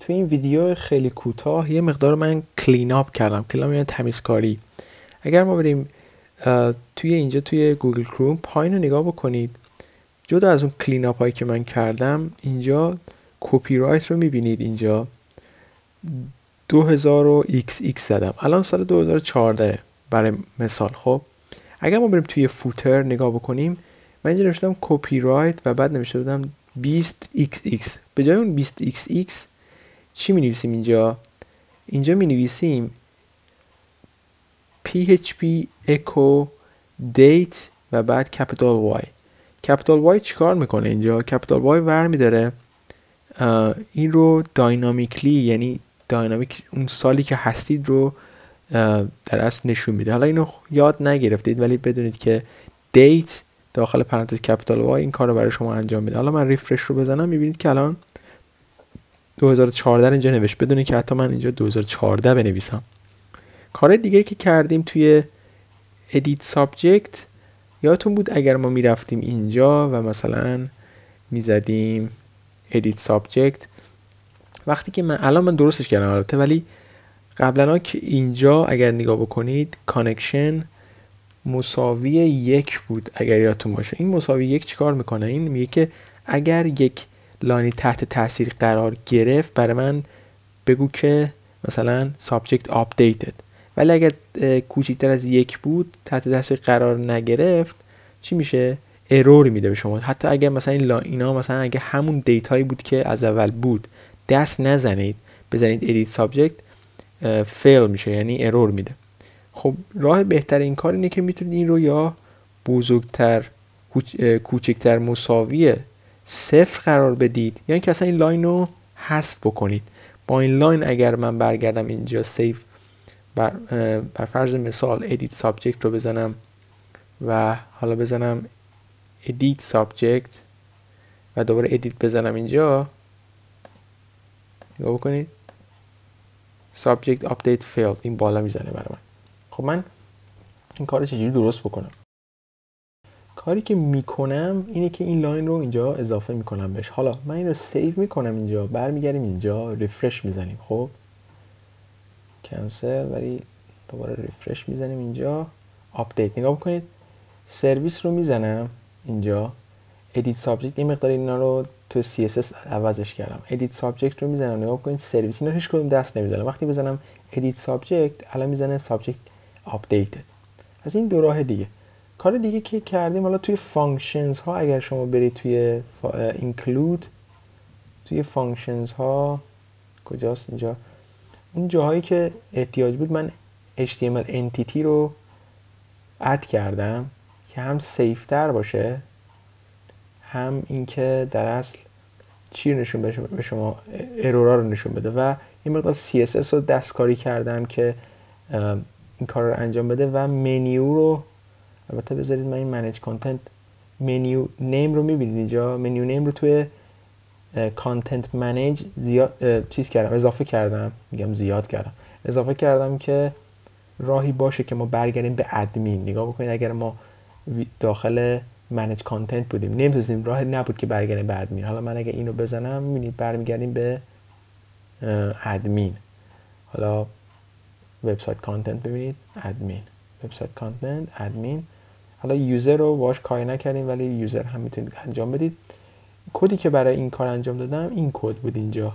توی این ویدیو خیلی کوتاه یه مقدار من clean up کردم. clean یعنی تمیزکاری. اگر ما بریم توی اینجا توی Google Chrome پایین رو نگاه بکنید. جدا از اون clean up هایی که من کردم اینجا کپی رایت رو می‌بینید اینجا. 2000 XX زدم. الان سال 2014 برای مثال خب. اگر ما بریم توی footer نگاه بکنیم من اینجا نوشتم کپی رایت و بعد نوشته 20xx به جای اون 20xx چی می نویسیم اینجا اینجا می نویسیم php echo date و بعد capital y. capital y چیکار می‌کنه اینجا؟ capital y ور میداره. این رو داینامیکلی یعنی داینامیک اون سالی که هستید رو در اصل نشون میده. حالا اینو یاد نگرفتید ولی بدونید که date داخل پرانتز capital Y این کار رو برای شما انجام میده. حالا من refresh رو بزنم می‌بینید که الان 2014 اینجا نوشت. بدونید که حتی من اینجا 2014 بنویسم. کار دیگه که کردیم توی edit subject یادتون بود اگر ما می‌رفتیم اینجا و مثلا می‌زدیم edit subject وقتی که من الان من درستش کردم البته ولی قبلا که اینجا اگر نگاه بکنید connection مساوی یک بود اگر یادتون باشه. این مساوی یک چیکار می‌کنه؟ این میگه که اگر یک لانی تحت تاثیر قرار گرفت برای من بگو که مثلا subject updated. ولی اگر کوچکتر از یک بود تحت تاثیر قرار نگرفت چی میشه؟ ارور میده به شما. حتی اگر مثلا این اینا مثلا اگه همون دیتایی بود که از اول بود دست نزنید بزنید edit subject fail میشه یعنی error میده. خب راه بهتر این کار اینه که می‌تونید این رو یا بزرگتر کوچکتر مساوی صفر قرار بدید یا اینکه اصلا این line رو حذف بکنید. با این line اگر من برگردم اینجا save بر, بر فرض مثال edit subject رو بزنم و حالا بزنم edit subject و دوباره edit بزنم اینجا نگاه بکنید. subject update failed. این بالا می‌زنه برای من. خب من این کار چجوری درست بکنم؟ کاری که می‌کنم اینه که این line رو اینجا اضافه می‌کنم بهش. حالا من این رو save می‌کنم اینجا برمیگردیم اینجا refresh می‌زنیم. خب؟ کنسل ولی دوباره refresh می‌زنیم اینجا. update نگاه بکنید. سرویس رو می‌زنم اینجا. edit subject این مقدار اینا رو تو CSS عوضش کردم. edit subject رو می‌زنم. نگاه کنید سرویس اینا هیچ کدوم دست نمی‌زنم وقتی بزنم edit subject الان می‌زنه subject updated. از این دو راه دیگه. کار دیگه که کردیم حالا توی functions ها اگر شما برید توی include توی functions ها کجاست اینجا؟ اون جاهایی که احتیاج بود من HTML entity رو add کردم که هم safe تر باشه هم اینکه در اصل چی نشون به شما error ا رو نشون بده. و این مقدار CSS رو دستکاری کردم که این کار رو انجام بده و منیو رو البته بذارید من این manage content menu name رو می‌بینید اینجا. menu name رو توی content manage زیاد چیز کردم اضافه کردم. میگم زیاد کردم. اضافه کردم که راهی باشه که ما برگردیم به ادمین نگاه بکنید اگر ما داخل manage content بودیم. نمی‌تونستیم راه نبود که برگردیم به ادمین حالا من اگه اینو بزنم می‌بینید برمیگردیم به ادمین حالا website content ببینید admin. website content admin. حالا user رو باش کاری نکردیم ولی user هم می‌تونید انجام بدید. کدی که برای این کار انجام دادم این کد بود اینجا.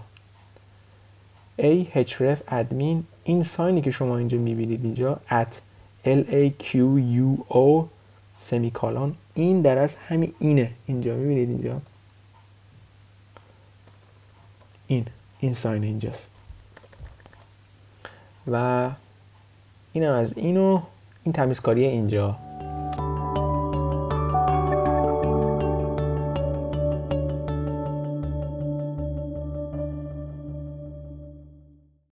A href admin این ساینی که شما اینجا می‌بینید اینجا at l a q u o سمیکالون این در از همین اینه. اینجا می‌بینید اینجا. این. این ساین اینجاست. و اینم از اینو این تمیزکاری اینجا.